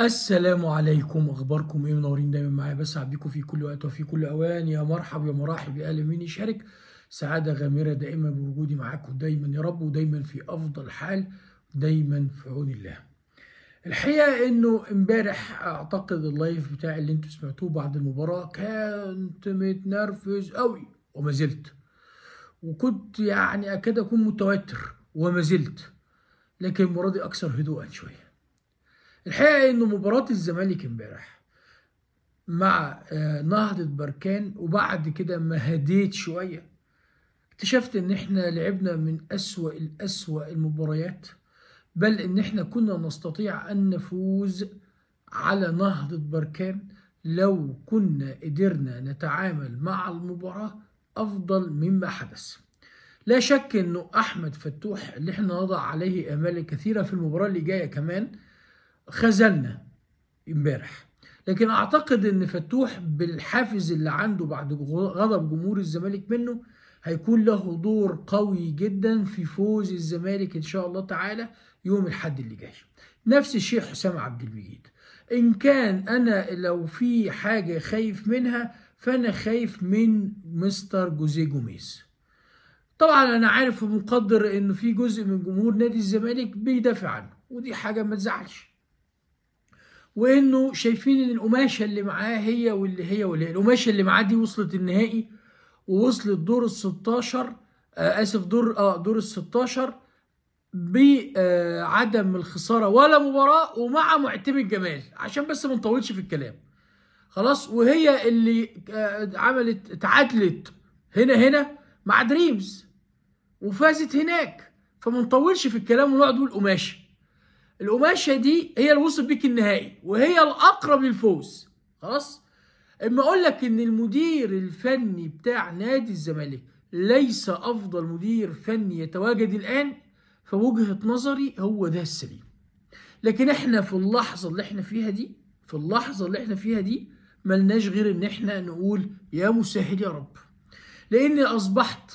السلام عليكم أخباركم إيه؟ منورين دايما معايا بسعد بيكم في كل وقت وفي كل أوان. يا مرحب يا مرحب يا أهلا مين يشارك؟ سعادة غامرة دائما بوجودي معاكم دايما يا رب ودايما في أفضل حال دايما في عون الله. الحقيقة إنه إمبارح أعتقد اللايف بتاعي اللي أنتوا سمعتوه بعد المباراة كنت متنرفز قوي وما زلت. وكنت يعني أكاد أكون متوتر وما زلت لكن المرة دي أكثر هدوءا شوية. الحقيقة إنه مباراة الزمالك امبارح مع آه، نهضة بركان وبعد كده ما هديت شوية. اكتشفت إن إحنا لعبنا من أسوأ الأسوأ المباريات بل إن إحنا كنا نستطيع أن نفوز على نهضة بركان لو كنا قدرنا نتعامل مع المباراة أفضل مما حدث. لا شك إنه أحمد فتوح اللي إحنا نضع عليه أمال كثيرة في المباراة اللي جاية كمان خذلنا امبارح. لكن أعتقد إن فتوح بالحافز اللي عنده بعد غضب جمهور الزمالك منه هيكون له دور قوي جدا في فوز الزمالك إن شاء الله تعالى يوم الحد اللي جاي. نفس الشيء حسام عبد المجيد. إن كان أنا لو في حاجة خايف منها فأنا خايف من مستر جوزيه جوميز. طبعا أنا عارف ومقدر إنه في جزء من جمهور نادي الزمالك بيدافع عنه ودي حاجة ما تزعلش. وإنه شايفين إن القماشة اللي معاه هي واللي هي واللي هي. القماشة اللي معاه دي وصلت النهائي ووصلت دور ال 16 آه آسف دور آه دور ال 16 بعدم الخسارة ولا مباراة ومع معتمد جمال. عشان بس ما نطولش في الكلام. خلاص؟ وهي اللي آه عملت تعادلت هنا هنا مع دريمز وفازت هناك. فما نطولش في الكلام ونقعد نقول قماشة. القماشة دي هي اللي وصل بيك النهائي وهي الأقرب للفوز. خلاص؟ أما أقول لك إن المدير الفني بتاع نادي الزمالك ليس أفضل مدير فني يتواجد الآن فوجهة نظري هو ده السليم. لكن إحنا في اللحظة اللي إحنا فيها دي في اللحظة اللي إحنا فيها دي ملناش غير إن إحنا نقول يا مسهل يا رب. لأني أصبحت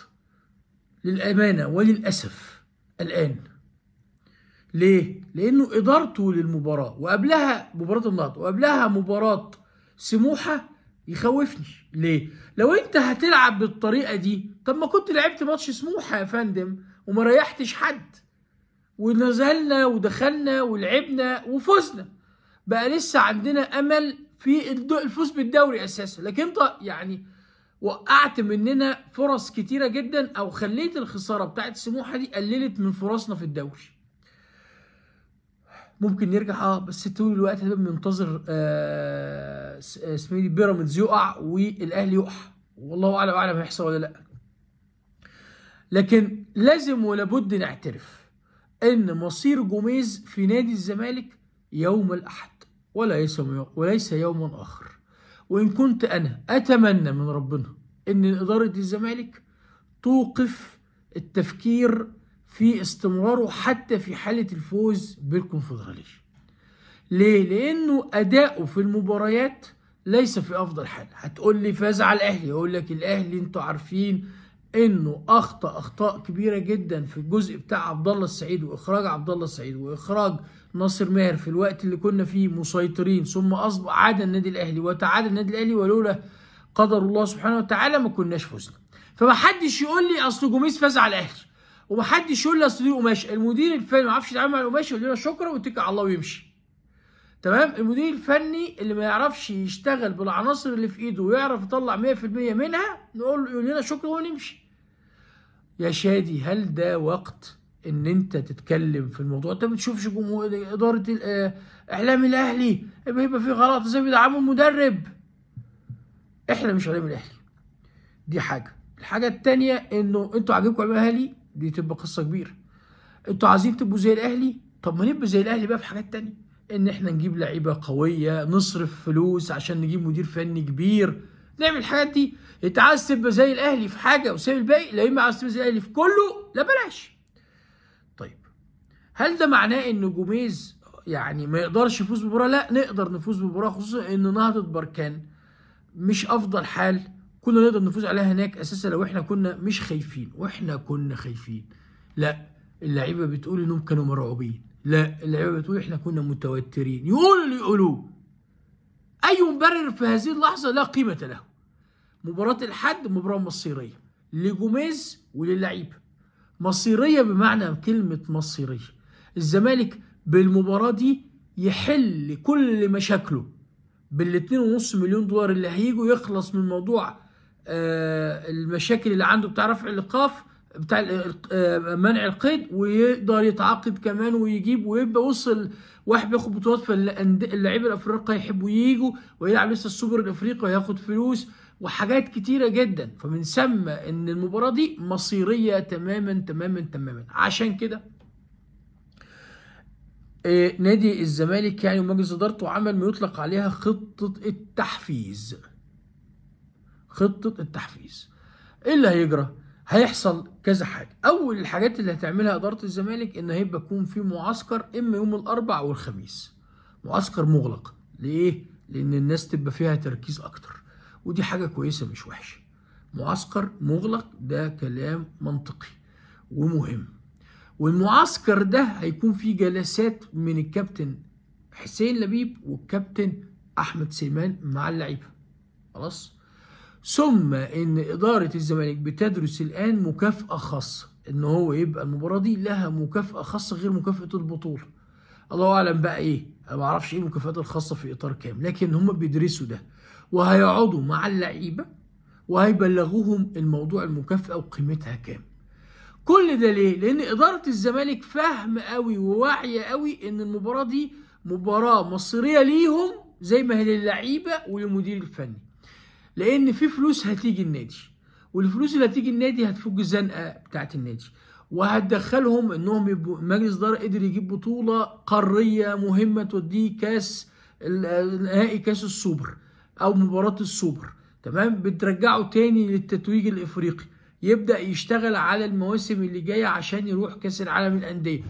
للأمانة وللأسف الآن ليه؟ لأنه إدارته للمباراة وقبلها مباراة النهضة وقبلها مباراة سموحة يخوفني ليه؟ لو أنت هتلعب بالطريقة دي طب ما كنت لعبت ماتش سموحة يا فندم وما ريحتش حد ونزلنا ودخلنا ولعبنا وفزنا بقى لسه عندنا أمل في الفوز بالدوري أساسا لكن أنت يعني وقعت مننا فرص كتيرة جدا أو خليت الخسارة بتاعت سموحة دي قللت من فرصنا في الدوري ممكن نرجع آه بس طول الوقت هنبقى منتظر آه اسمه إيه بيراميدز يقع والأهلي يقع. والله أعلم أعلم هيحصل ولا لأ. لكن لازم ولابد نعترف إن مصير جوميز في نادي الزمالك يوم الأحد وليس وليس يوما آخر. وإن كنت أنا أتمنى من ربنا إن إدارة الزمالك توقف التفكير في استمراره حتى في حالة الفوز بالكونفدرالية ليه؟ لأنه أداؤه في المباريات ليس في أفضل حال. هتقول لي فاز على الأهلي أقول لك الأهلي أنتوا عارفين إنه أخطأ أخطاء كبيرة جدا في الجزء بتاع عبد الله السعيد وإخراج عبد الله السعيد وإخراج ناصر ماهر في الوقت اللي كنا فيه مسيطرين ثم اصبح عاد النادي الأهلي وتعادل النادي الأهلي ولولا قدر الله سبحانه وتعالى ما كناش فزنا. فما حدش يقول لي أصل جوميز فاز على الأهلي. ومحدش يقول لي اصل دي قماشه المدير الفني ما يعرفش يتعامل مع القماشه يقول لنا شكرا ويتكل على الله ويمشي. تمام؟ المدير الفني اللي ما يعرفش يشتغل بالعناصر اللي في إيده ويعرف يطلع 100% منها نقول يقول لنا شكرا ونمشي. يا شادي هل ده وقت إن أنت تتكلم في الموضوع؟ أنت ما بتشوفش جمهور إدارة إعلام الأهلي؟ يبقى في غلط. إزاي بيدعموا المدرب؟ إحنا مش إعلام الأهلي. دي حاجة. الحاجة الثانية إنه أنتوا عاجبكم الأهلي؟ دي تبقى قصة كبيرة. أنتوا عايزين تبقوا زي الأهلي؟ طب ما نبقى زي الأهلي بقى في حاجات تانية. إن إحنا نجيب لعيبة قوية نصرف فلوس عشان نجيب مدير فني كبير. نعمل الحاجات دي. انت عايز تبقى زي الأهلي في حاجة وسيب الباقي؟ لا اما عايز تبقى زي الأهلي في كله؟ لا بلاش. طيب هل ده معناه إن جوميز يعني ما يقدرش يفوز بمباراه لا نقدر نفوز بمباراه خصوصا إن نهضة بركان مش أفضل حال. كنا نقدر نفوز عليها هناك أساسا لو إحنا كنا مش خايفين وإحنا كنا خايفين. لا اللعيبة بتقول إنهم كانوا مرعوبين. لا اللعيبة بتقول إحنا كنا متوترين. يقولوا اللي يقولوه. أي مبرر في هذه اللحظة لا قيمة له. مباراة الحد مباراة مصيرية. لجوميز وللعيبه مصيرية بمعنى كلمة مصيرية. الزمالك بالمباراة دي يحل كل مشاكله. بالاتنين ونص مليون دولار اللي هيجوا يخلص من موضوع المشاكل اللي عنده بتاع رفع الإيقاف بتاع آه منع القيد ويقدر يتعاقد كمان ويجيب ويبقى وصل واحد بياخد بطولات فاللعيبه الأفريقية يحبوا ييجوا ويلعب لسه السوبر الأفريقي وياخد فلوس وحاجات كتيرة جدا. فمن ثم إن المباراة دي مصيرية تماما تماما تماما. عشان كده إيه نادي الزمالك يعني ومجلس إدارته عمل ما يطلق عليها خطة التحفيز. خطة التحفيز. إيه اللي هيجرى؟ هيحصل كذا حاجة. أول الحاجات اللي هتعملها إدارة الزمالك إن هيبقى يكون في معسكر إما يوم الأربع أو الخميس. معسكر مغلق. ليه؟ لأن الناس تبقى فيها تركيز أكتر. ودي حاجة كويسة مش وحشة. معسكر مغلق ده كلام منطقي ومهم. والمعسكر ده هيكون فيه جلسات من الكابتن حسين لبيب والكابتن أحمد سيمان مع اللعيبة. خلاص؟ ثم إن إدارة الزمالك بتدرس الآن مكافاه خاصه إن هو يبقى المباراة دي لها مكافاه خاصه غير مكافأة البطولة الله أعلم بقى إيه أنا ما أعرفش إيه المكافآت الخاصة في إطار كام لكن هم بيدرسوا ده وهيقعدوا مع اللعيبة وهيبلغوهم الموضوع المكافأة وقيمتها كام كل ده ليه؟ لأن إدارة الزمالك فاهم قوي وواعية قوي إن المباراة دي مباراة مصيرية ليهم زي ما هي للعيبة وللمدير الفني. لأن في فلوس هتيجي النادي والفلوس اللي هتيجي النادي هتفك الزنقة بتاعت النادي. وهتدخلهم إنهم يبقوا مجلس إدارة قدر يجيب بطولة قارية مهمة توديه كاس نهائي كاس السوبر أو مباراة السوبر تمام؟ بترجعه تاني للتتويج الإفريقي. يبدأ يشتغل على المواسم اللي جاية عشان يروح كاس العالم للأندية.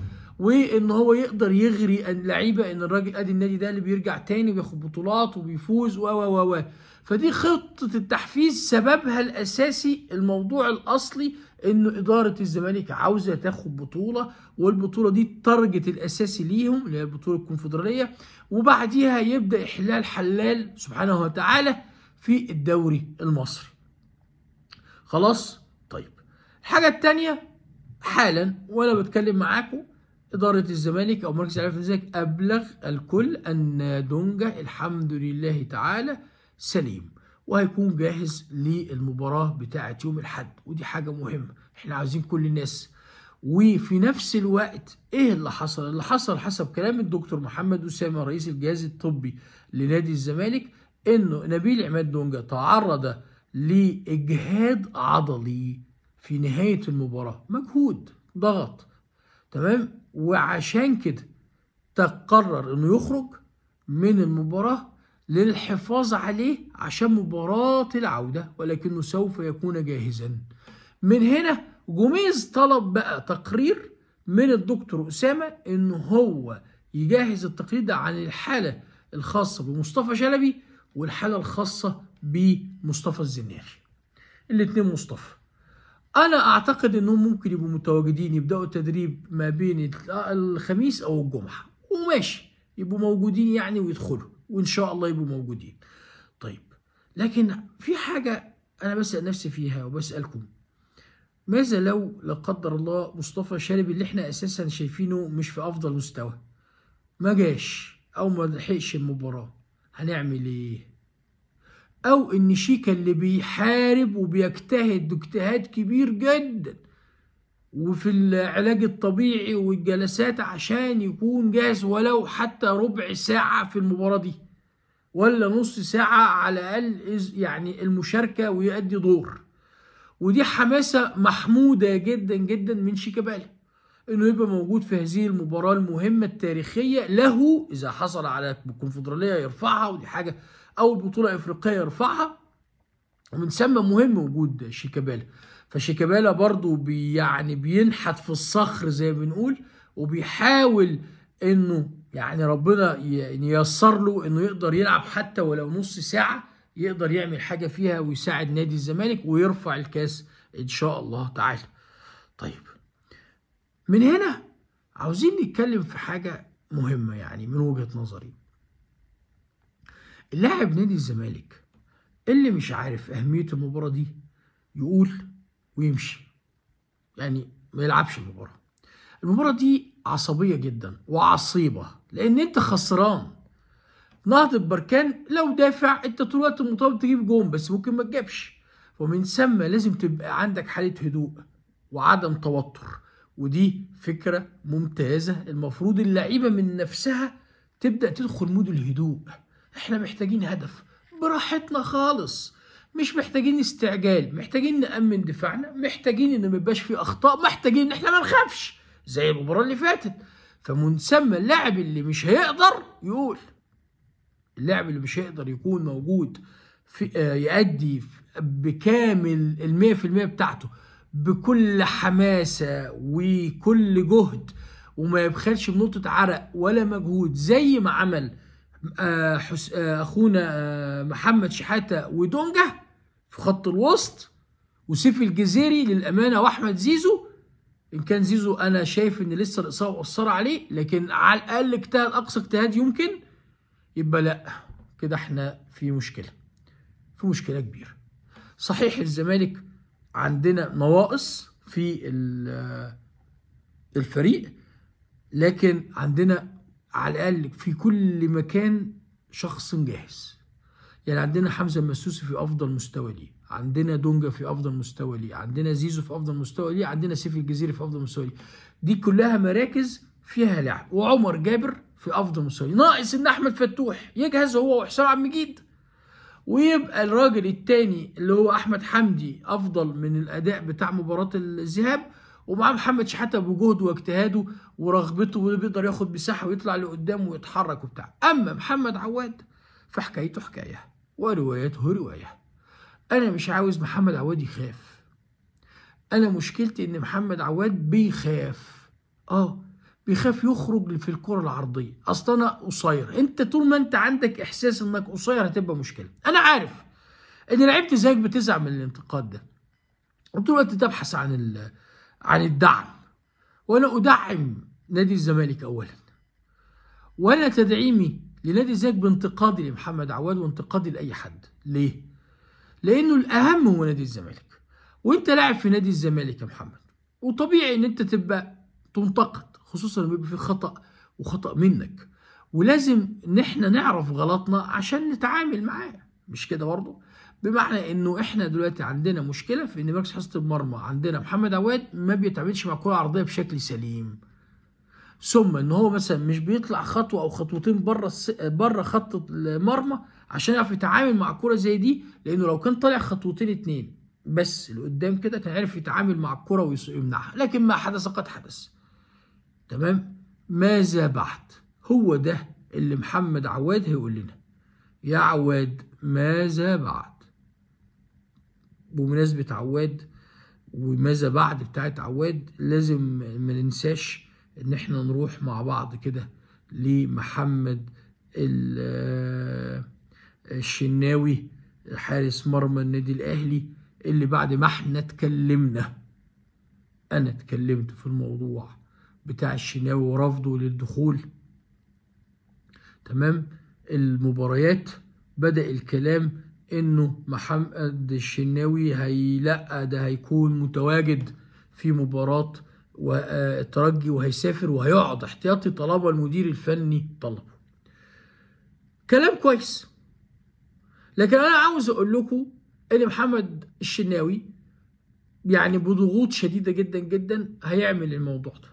وإن هو يقدر يغري اللعيبه إن الراجل أدي النادي ده اللي بيرجع تاني وبياخد بطولات وبيفوز و و و فدي خطة التحفيز سببها الأساسي الموضوع الأصلي إنه إدارة الزمالك عاوزة تاخد بطولة والبطولة دي التارجت الأساسي ليهم اللي هي البطوله الكونفدرالية. وبعديها يبدأ إحلال حلال سبحانه وتعالى في الدوري المصري. خلاص؟ طيب. الحاجة التانية حالا وأنا بتكلم معاكم إدارة الزمالك أو مركز العلاج الزمالك أبلغ الكل أن دونجا الحمد لله تعالى سليم وهيكون جاهز للمباراة بتاعة يوم الحد ودي حاجة مهمة إحنا عايزين كل الناس. وفي نفس الوقت إيه اللي حصل؟ اللي حصل حسب كلام الدكتور محمد أسامة رئيس الجهاز الطبي لنادي الزمالك إنه نبيل عماد دونجا تعرض لإجهاد عضلي في نهاية المباراة. مجهود ضغط تمام؟ وعشان كده تقرر إنه يخرج من المباراة للحفاظ عليه عشان مباراة العودة ولكنه سوف يكون جاهزا. من هنا جوميز طلب بقى تقرير من الدكتور أسامة انه هو يجهز التقرير ده عن الحالة الخاصة بمصطفى شلبي والحالة الخاصة بمصطفى الزناري الاثنين مصطفى. أنا أعتقد إنهم ممكن يبقوا متواجدين يبدأوا التدريب ما بين الخميس أو الجمعة. وماشي يبقوا موجودين يعني ويدخلوا وإن شاء الله يبقوا موجودين. طيب لكن في حاجة أنا بسأل نفسي فيها وبسألكم. ماذا لو لا قدر الله مصطفى شلبي اللي إحنا أساسا شايفينه مش في أفضل مستوى؟ ما جاش أو ما لحقش المباراة. هنعمل إيه؟ أو إن شيكا اللي بيحارب وبيجتهد اجتهاد كبير جدا وفي العلاج الطبيعي والجلسات عشان يكون جاهز ولو حتى ربع ساعة في المباراة دي ولا نص ساعة على الأقل يعني المشاركة ويؤدي دور. ودي حماسة محمودة جدا جدا من شيكابالا إنه يبقى موجود في هذه المباراة المهمة التاريخية. له إذا حصل على الكونفدرالية يرفعها ودي حاجة أول بطولة إفريقية يرفعها. ومن ثم مهم وجود شيكابالا. فشيكابالا برضو بي يعني بينحت في الصخر زي ما بنقول وبيحاول إنه يعني ربنا ييسر له إنه يقدر يلعب حتى ولو نص ساعة يقدر يعمل حاجة فيها ويساعد نادي الزمالك ويرفع الكاس إن شاء الله تعالى. طيب من هنا عاوزين نتكلم في حاجة مهمة يعني من وجهة نظري. اللاعب نادي الزمالك اللي مش عارف أهمية المباراة دي يقول ويمشي. يعني ما يلعبش المباراة. المباراة دي عصبية جدا وعصيبة لأن أنت خسران. نهضة بركان لو دافع أنت طول الوقت مطالب تجيب جون بس ممكن ما تجيبش. ومن ثم لازم تبقى عندك حالة هدوء وعدم توتر. ودي فكرة ممتازة. المفروض اللعيبة من نفسها تبدأ تدخل مود الهدوء. إحنا محتاجين هدف. براحتنا خالص. مش محتاجين استعجال. محتاجين نأمن دفاعنا. محتاجين إن ما يبقاش في أخطاء. محتاجين إن إحنا ما نخافش. زي المباراة اللي فاتت. فمن ثم اللاعب اللي مش هيقدر يقول. اللاعب اللي مش هيقدر يكون موجود في آه يأدي بكامل في المية بتاعته. بكل حماسة وكل جهد وما يبخلش بنقطة عرق ولا مجهود زي ما عمل آه آه أخونا آه محمد شحاتة ودونجا في خط الوسط وسيف الجزيري للأمانة وأحمد زيزو. إن كان زيزو أنا شايف إن لسه الإصابة مؤثره عليه لكن على الأقل اجتهد أقصى اجتهاد يمكن يبقى لا كده إحنا في مشكلة في مشكلة كبيرة. صحيح الزمالك عندنا نواقص في الفريق لكن عندنا على الأقل في كل مكان شخص جاهز. يعني عندنا حمزة المسوسي في أفضل مستوى ليه عندنا دونجا في أفضل مستوى ليه عندنا زيزو في أفضل مستوى ليه عندنا سيف الجزيري في أفضل مستوى ليه. دي كلها مراكز فيها لعب وعمر جابر في أفضل مستوى ليه. ناقص إن أحمد فتوح يجهز هو وحسام عبد المجيد. ويبقى الراجل التاني اللي هو أحمد حمدي أفضل من الأداء بتاع مباراة الذهاب ومعاه محمد شحاتة بجهده واجتهاده ورغبته وبيقدر ياخد مساحة ويطلع لقدام ويتحرك وبتاع. أما محمد عواد فحكايته حكاية وروايته رواية. أنا مش عاوز محمد عواد يخاف. أنا مشكلتي إن محمد عواد بيخاف. آه بيخاف يخرج في الكرة العرضية. أصل أنا قصير. أنت طول ما أنت عندك إحساس إنك قصير هتبقى مشكلة. أنا عارف إن لعيبة زيك بتزعل من الانتقاد ده. وطول الوقت تبحث عن عن الدعم. وأنا أدعم نادي الزمالك اولا. وأنا تدعيمي لنادي الزمالك بانتقادي لمحمد عواد وانتقادي لأي حد. ليه؟ لأنه الأهم هو نادي الزمالك. وأنت لاعب في نادي الزمالك يا محمد. وطبيعي إن أنت تبقى تنتقد. خصوصا لما يبقى في خطأ وخطأ منك. ولازم ان إحنا نعرف غلطنا عشان نتعامل معاه. مش كده برضه؟ بمعنى إنه إحنا دلوقتي عندنا مشكلة في إن مركز حراسه المرمى عندنا محمد عواد ما بيتعاملش مع الكرة العرضية بشكل سليم. ثم إن هو مثلا مش بيطلع خطوة أو خطوتين بره. بره خط المرمى عشان يعرف يتعامل مع كوره زي دي لأنه لو كان طالع خطوتين اتنين بس لقدام كده كان عارف يتعامل مع الكوره ويمنعها لكن ما حدث قد حدث. تمام؟ ماذا بعد؟ هو ده اللي محمد عواد هيقول لنا. يا عواد ماذا بعد؟ بمناسبة عواد وماذا بعد بتاعت عواد لازم ما ننساش إن إحنا نروح مع بعض كده لمحمد الشناوي حارس مرمى النادي الأهلي اللي بعد ما إحنا اتكلمنا. أنا اتكلمت في الموضوع. بتاع الشناوي ورفضه للدخول. تمام؟ المباريات بدأ الكلام إنه محمد الشناوي هي لا ده هيكون متواجد في مباراة الترجي وهيسافر وهيقعد. احتياطي طالما المدير الفني طلبه. كلام كويس. لكن أنا عاوز أقول لكم إن محمد الشناوي يعني بضغوط شديدة جدا جدا هيعمل الموضوع ده.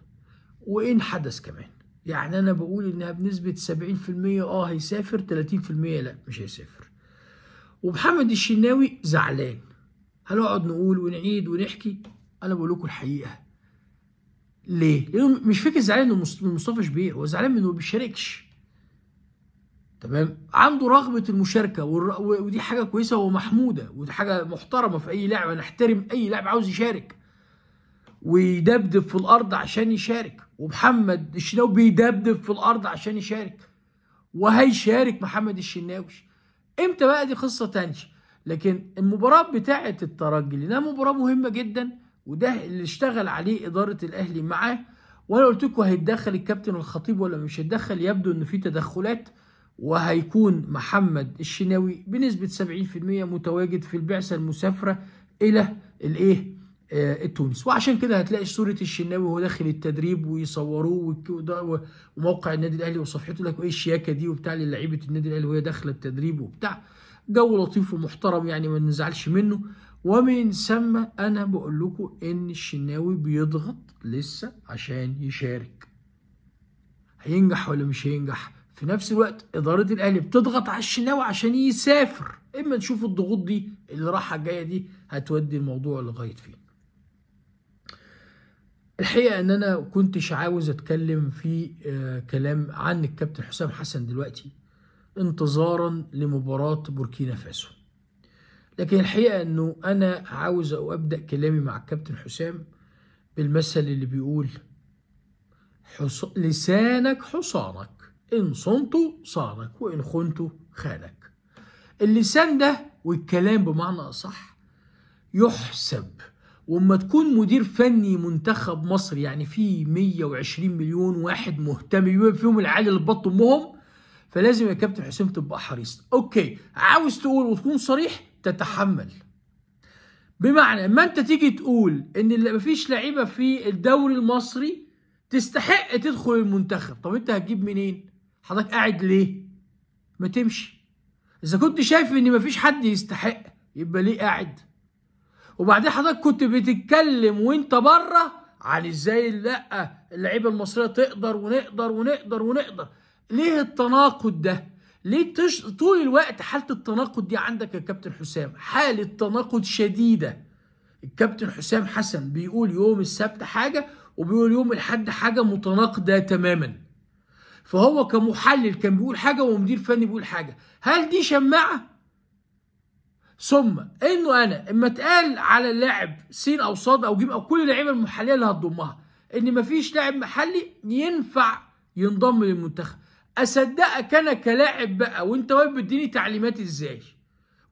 وإن حدث كمان؟ يعني أنا بقول إنها بنسبة 70% آه هيسافر 30% لا مش هيسافر. ومحمد الشناوي زعلان. هنقعد نقول ونعيد ونحكي؟ أنا بقول لكم الحقيقة. ليه؟ لأنه مش فكرة زعلان من مصطفى شبيه هو زعلان منه ما بيشاركش. تمام؟ عنده رغبة المشاركة ودي حاجة كويسة ومحمودة ودي حاجة محترمة في أي لاعب أنا أحترم أي لاعب عاوز يشارك. ويدبدب في الأرض عشان يشارك. ومحمد الشناوي بيدبدب في الأرض عشان يشارك. وهيشارك محمد الشناوي. إمتى بقى دي قصة تانية؟ لكن المباراة بتاعه الترجي لأنها مباراة مهمة جدا وده اللي اشتغل عليه إدارة الأهلي معاه. وأنا قلت لكم هيتدخل الكابتن الخطيب ولا مش هيتدخل يبدو ان في تدخلات. وهيكون محمد الشناوي بنسبة 70% متواجد في البعثة المسافرة إلى الإيه؟ آه التونس. وعشان كده هتلاقي صورة الشناوي وهو داخل التدريب ويصوروه وموقع النادي الأهلي وصفحته لك إيه الشياكة دي وبتاع للعيبة النادي الأهلي وهي داخلة التدريب وبتاع. جو لطيف ومحترم يعني ما نزعلش منه. ومن ثم أنا بقول لكم إن الشناوي بيضغط لسه عشان يشارك. هينجح ولا مش هينجح؟ في نفس الوقت إدارة الأهلي بتضغط على الشناوي عشان يسافر. إما نشوف الضغوط دي اللي راحة جاية دي هتودي الموضوع لغاية فين. الحقيقة إن أنا كنتش عاوز أتكلم في آه كلام عن الكابتن حسام حسن دلوقتي انتظارا لمباراة بوركينا فاسو. لكن الحقيقة أنه أنا عاوز أبدأ كلامي مع الكابتن حسام بالمثل اللي بيقول حص... لسانك حصانك إن صنت صانك وإن خنت خانك. اللسان ده والكلام بمعنى أصح يحسب. وما تكون مدير فني منتخب مصر يعني في 120 مليون واحد مهتم بما فيهم العيال اللي بطن أمهم فلازم يا كابتن حسام تبقى حريص. أوكي عاوز تقول وتكون صريح تتحمل. بمعنى اما أنت تيجي تقول إن مفيش لعيبة في الدوري المصري تستحق تدخل المنتخب. طب أنت هتجيب منين؟ حضرتك قاعد ليه؟ ما تمشي. إذا كنت شايف إن مفيش حد يستحق يبقى ليه قاعد؟ وبعدين حضرتك كنت بتتكلم وانت بره عن إزاي لا اللعيبة المصرية تقدر ونقدر ونقدر ونقدر. ليه التناقض ده؟ ليه تش... طول الوقت حالة التناقض دي عندك يا كابتن حسام؟ حالة تناقض شديدة. الكابتن حسام حسن بيقول يوم السبت حاجة وبيقول يوم الحد حاجة متناقضة تماما. فهو كمحلل كان بيقول حاجة ومدير فني بيقول حاجة. هل دي شماعة؟ ثم انه أنا اما اتقال على اللاعب س أو ص أو ج أو كل اللعيبة المحلية اللي هتضمها ان مفيش لاعب محلي ينفع ينضم للمنتخب. أصدقك أنا كلاعب بقى وأنت واقف بتديني تعليمات إزاي؟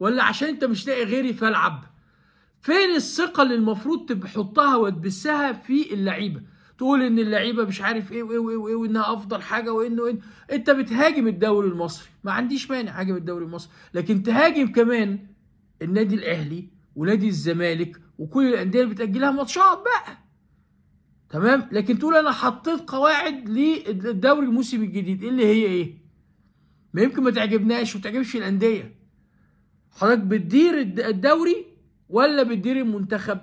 ولا عشان أنت مش لاقي غيري فألعب؟ فين الثقة اللي المفروض تحطها وتبثها في اللعيبة؟ تقول إن اللعيبة مش عارف إيه وإيه وإيه, وإنها أفضل حاجة وإنه إن أنت بتهاجم الدوري المصري. ما عنديش مانع هاجم الدوري المصري لكن تهاجم كمان النادي الأهلي ونادي الزمالك وكل الأندية اللي بتأجلها ماتشات بقى. تمام؟ لكن تقول أنا حطيت قواعد للدوري الموسم الجديد اللي هي إيه؟ ما يمكن ما تعجبناش وتعجبش الأندية. حضرتك بتدير الدوري ولا بتدير المنتخب؟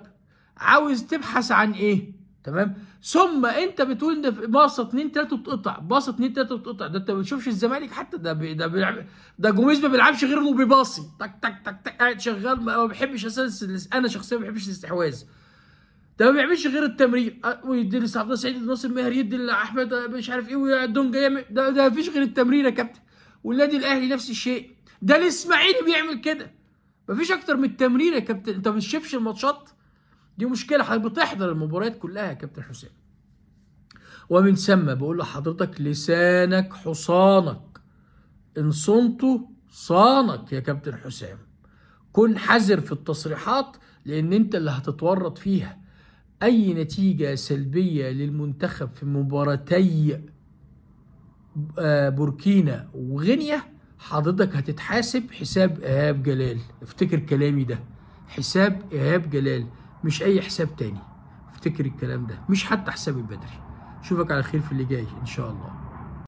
عاوز تبحث عن إيه؟ تمام؟ ثم انت بتقول ده باصة 2 3 بتقطع. باصة 2 3 بتقطع. ده انت ما بتشوفش الزمالك حتى ده بي ده بيلعب ده جوميز ما بيلعبش غير انه بيباصي. تك تك تك تك قاعد شغال. ما بيحبش أساسا أنا شخصيا ما بحبش الاستحواذ. ده ما بيعملش غير التمرير. ويدي لسعد الله سعيد ناصر ماهر يدي لأحمد مش عارف إيه ودونجا يعمل ده ده ما فيش غير التمرير يا كابتن. والنادي الأهلي نفس الشيء. ده الإسماعيلي بيعمل كده. ما فيش أكتر من التمرير يا كابتن. أنت ما بتشوفش الماتشات؟ دي مشكلة حضرتك بتحضر المباريات كلها يا كابتن حسام ومن ثم بقول لحضرتك لسانك حصانك. إن صنته صانك يا كابتن حسام. كن حذر في التصريحات لأن أنت اللي هتتورط فيها. أي نتيجة سلبية للمنتخب في مباراتي بوركينا وغينيا حضرتك هتتحاسب. حساب إيهاب جلال. افتكر كلامي ده. حساب إيهاب جلال. مش أي حساب تاني. افتكر الكلام ده. مش حتى حساب البدري أشوفك على خير في اللي جاي إن شاء الله.